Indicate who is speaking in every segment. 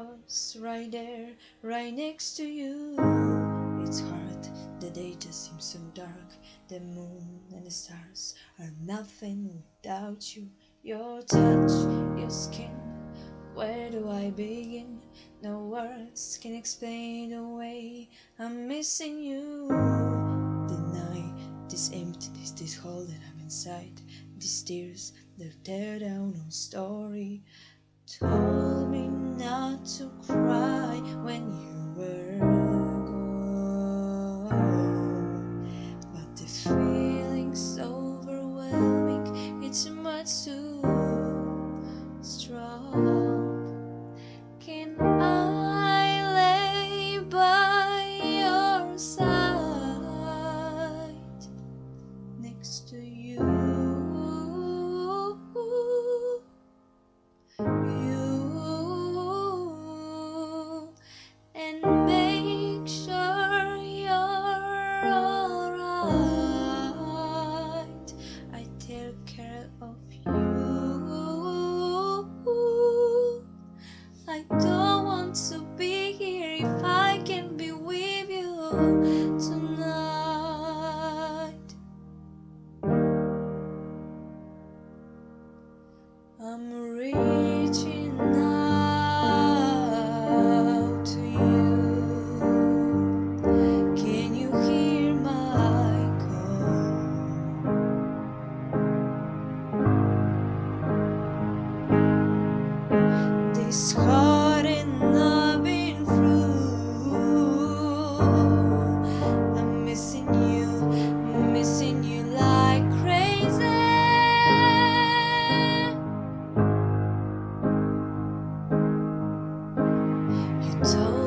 Speaker 1: arms right there, right next to you. It's hard, the day just seems so dark. The moon and the stars are nothing without you. Your touch, your skin, where do I begin? No words can explain the way I'm missing you. Night, this emptiness, this hole that I'm inside, these tears that tear down our story. Told me not to cry when you I don't want to be here if I can be with you tonight. I'm reaching out to you. Can you hear my call? This 走。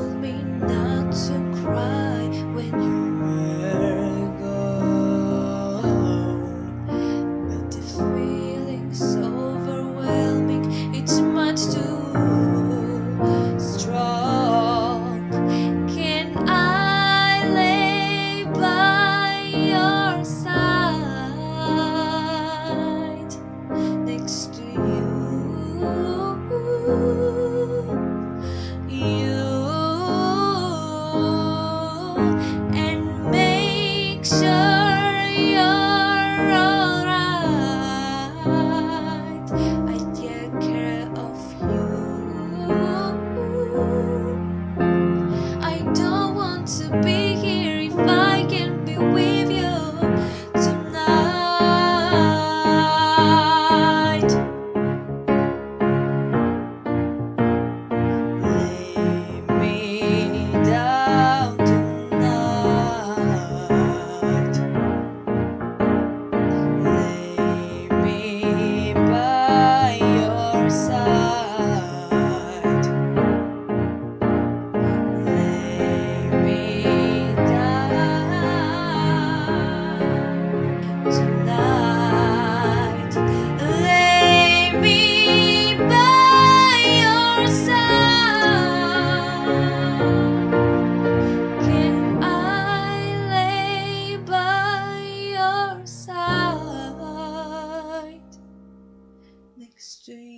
Speaker 1: exchange.